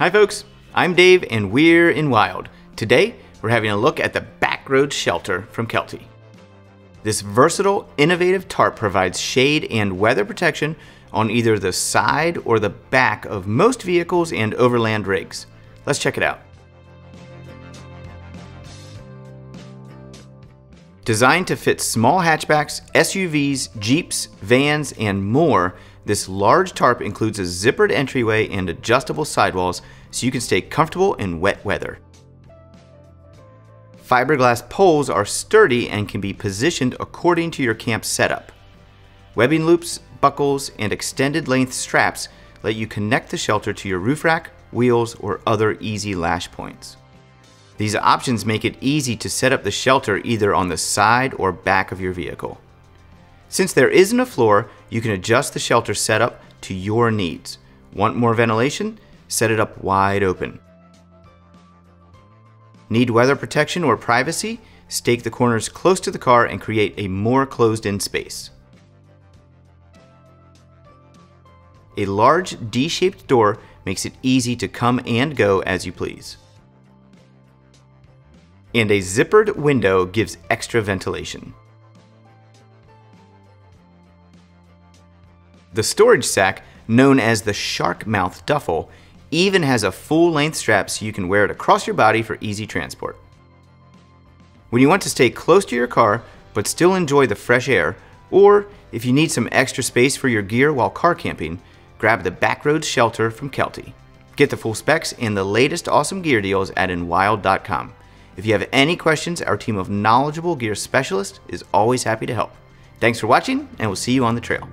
Hi folks, I'm Dave and we're Enwild. Today, we're having a look at the Backroads Shelter from Kelty. This versatile, innovative tarp provides shade and weather protection on either the side or the back of most vehicles and overland rigs. Let's check it out. Designed to fit small hatchbacks, SUVs, Jeeps, vans, and more, this large tarp includes a zippered entryway and adjustable sidewalls so you can stay comfortable in wet weather. Fiberglass poles are sturdy and can be positioned according to your camp setup. Webbing loops, buckles, and extended length straps let you connect the shelter to your roof rack, wheels, or other easy lash points. These options make it easy to set up the shelter either on the side or back of your vehicle. Since there isn't a floor, you can adjust the shelter setup to your needs. Want more ventilation? Set it up wide open. Need weather protection or privacy? Stake the corners close to the car and create a more closed-in space. A large D-shaped door makes it easy to come and go as you please. And a zippered window gives extra ventilation. The storage sack, known as the shark mouth duffel, even has a full length strap so you can wear it across your body for easy transport. When you want to stay close to your car but still enjoy the fresh air, or if you need some extra space for your gear while car camping, grab the Backroads Shelter from Kelty. Get the full specs and the latest awesome gear deals at enwild.com. If you have any questions, our team of knowledgeable gear specialists is always happy to help. Thanks for watching, and we'll see you on the trail.